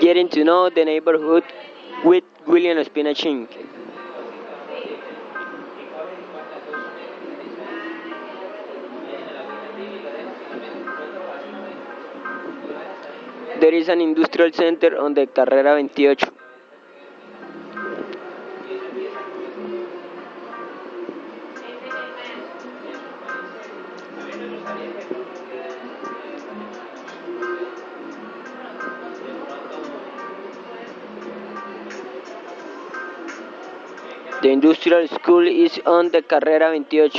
Getting to know the neighborhood with William Ospina Ching. There is an industrial center on the Carrera 28. The industrial school is on the Carrera 28.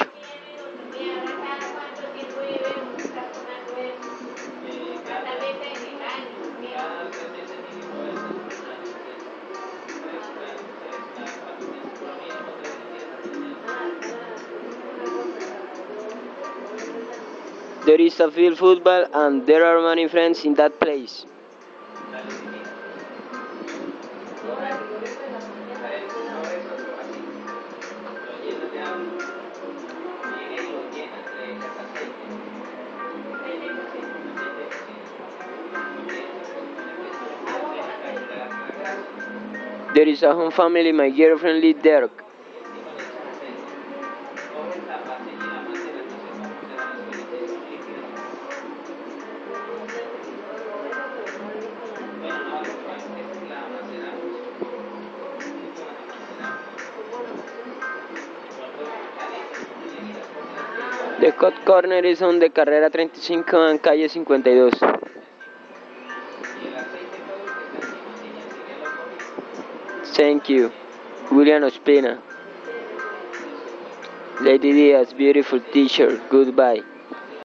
There is a field football and there are many friends in that place. There is a home family, my girlfriend lives there. The cut corner is on the Carrera 35 and calle 52. Thank you, William Ospina. Lady Diaz, beautiful teacher, goodbye.